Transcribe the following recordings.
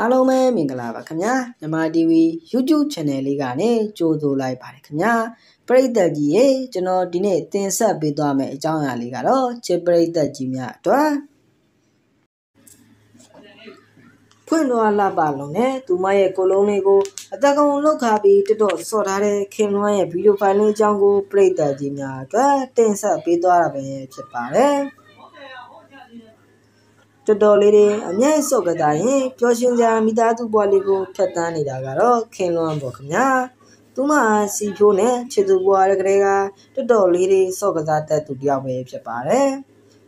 အားလုံးပဲမင်္ဂလာပါခင်ဗျာမြန်မာ TV YouTube Channel လေးကနေကြိုဆိုလိုက်ပါတယ်ခင်ဗျာပရိသတ်ကြီးရေကျွန်တော်ဒီနေ့တင်ဆက်ပေးသွားမယ့်အကြောင်းအရာလေးကတော့ချစ်ပရိသတ်ကြီးများအတွက်ဖွင့်သွားလာပါလုံးနဲ့သူမရဲ့ကိုလုံးလေးကိုအတကောင်လောက်ခါပြီးတတော်စော်ထားတဲ့ခင်လွှမ်းရဲ့ဗီဒီယိုဖိုင်လေးအကြောင်းကိုပရိသတ်ကြီးများအတွက်တင်ဆက်ပေးသွားတာပဲဖြစ်ပါတယ် တော်တော်လေးတွေအမျက်စော့ကတာရင်ပျော်ရွှင်စရာမိသားစုဘဝလေးကိုဖျက်ဆီးနေတာကတော့ခင်လွန်းပေါ့ခင်ဗျာသူမစီဖြိုးနဲ့ခြေသူဘဝရဲ့ကလေးကတော်တော်လေးတွေစော့ကစားတတ်သူတယောက်ပဲဖြစ်ပါတယ်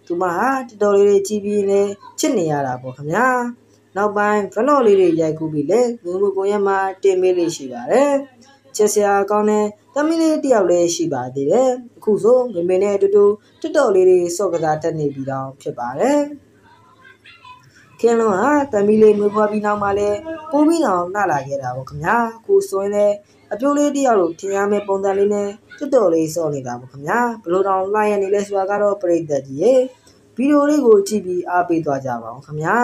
သူမဟာတော်တော်လေးတွေကြည်ပြီးလဲချစ်နေရတာပေါ့ခင်ဗျာနောက်ပိုင်းဗလော့လေးတွေရိုက်ကူးပြီးလဲငုံငုံကိုရမှာတင်ပေးလေးရှိပါတယ်ချစ်စရာကောင်းတဲ့သမီးလေးတယောက်လည်းရှိပါသေးတယ်အခုဆိုမေမေနဲ့အတူတူတော်တော်လေးတွေစော့ကစားတတ်နေပြီးတော့ဖြစ်ပါတယ် ခင်းလုံးဟာတမီလေးမွေးဖွားပြီးနောက်မှလည်းပိုးပြီးအောင်နှလာခဲ့တာပေါ့ခင်ဗျာကိုစွင်းလည်းအပြိုးလေးတယောက်လိုထင်ရမယ့်ပုံစံလေးနဲ့တွတ်တော်လေးစော့နေတာပေါ့ခင်ဗျာဘလို့တောင်လှရနေလဲဆိုတာကတော့ပြိတ္တကြီးရေဗီဒီယိုလေးကိုကြည့်ပြီးအားပေးသွားကြပါအောင်ခင်ဗျာ